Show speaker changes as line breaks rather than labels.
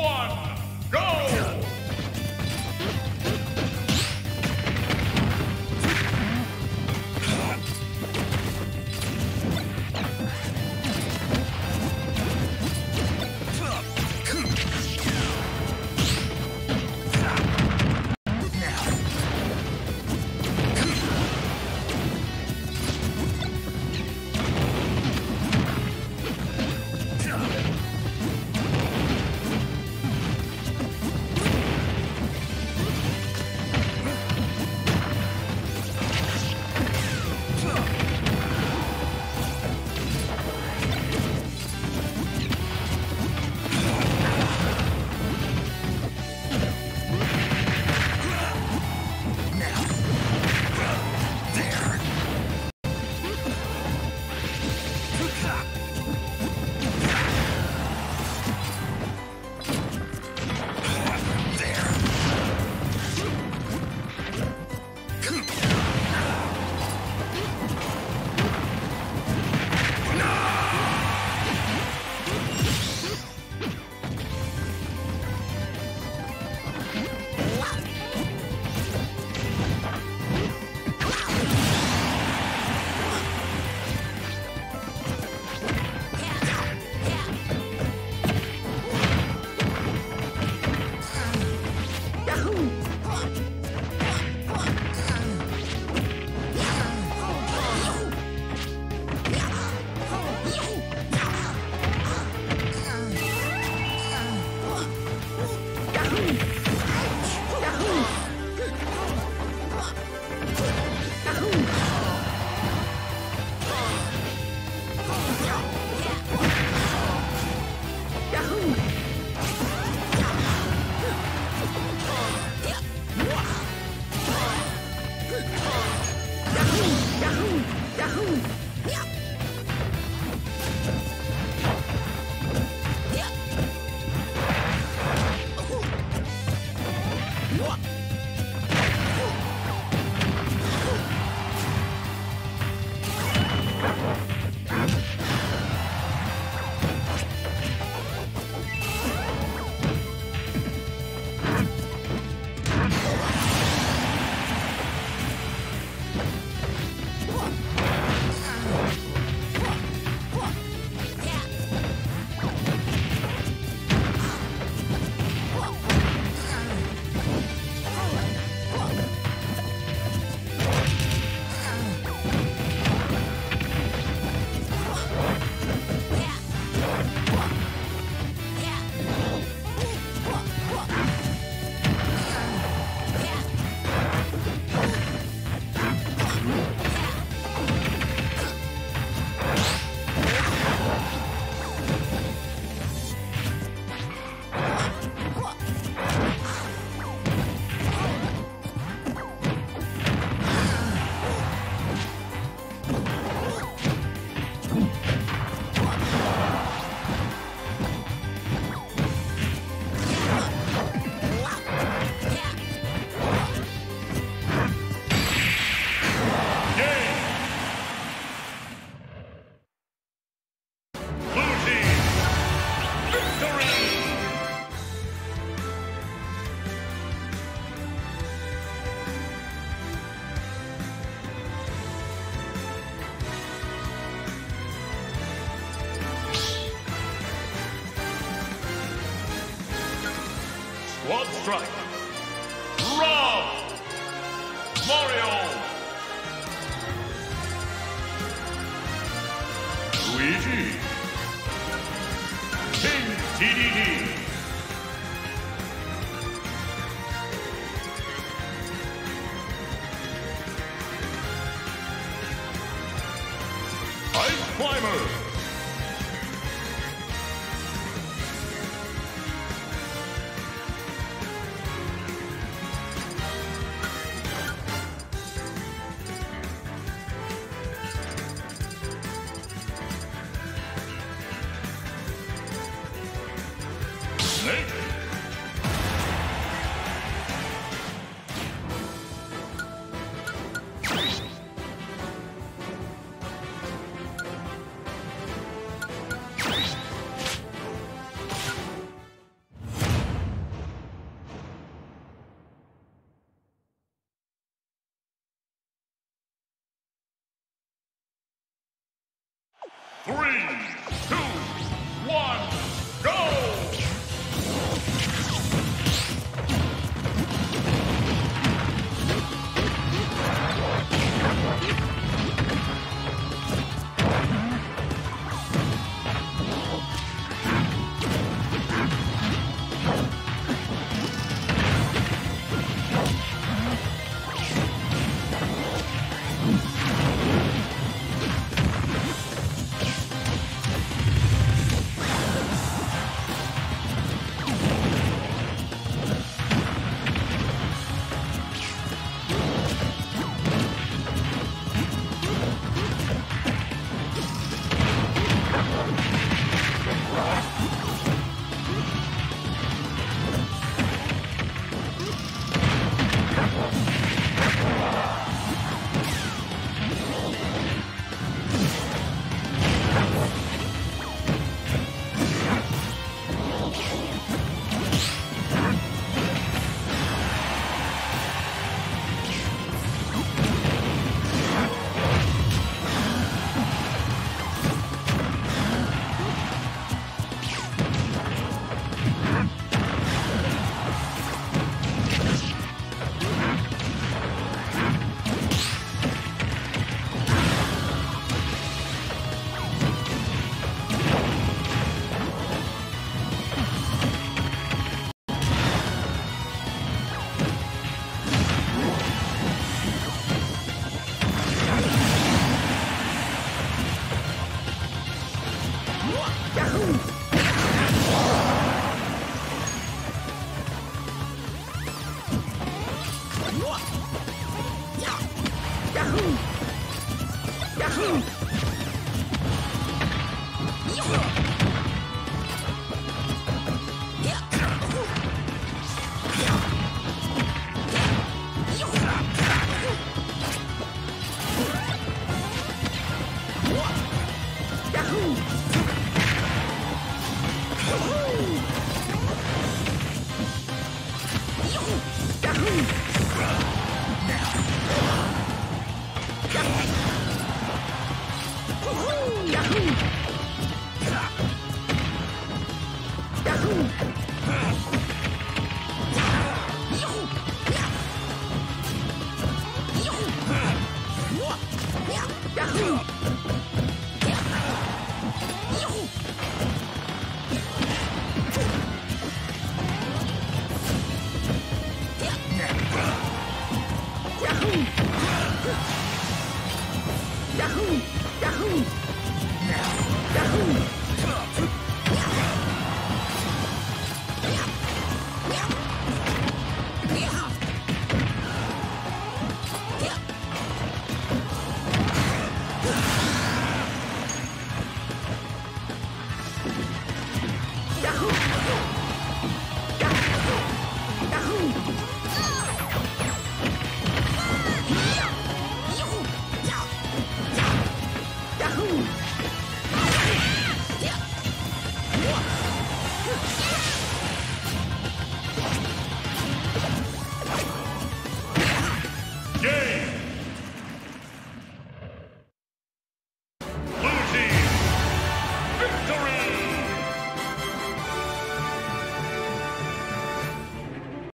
one, Squad Strike. Rob! Mario! Luigi. King TDD. Ice Climber. Three, two, one. up.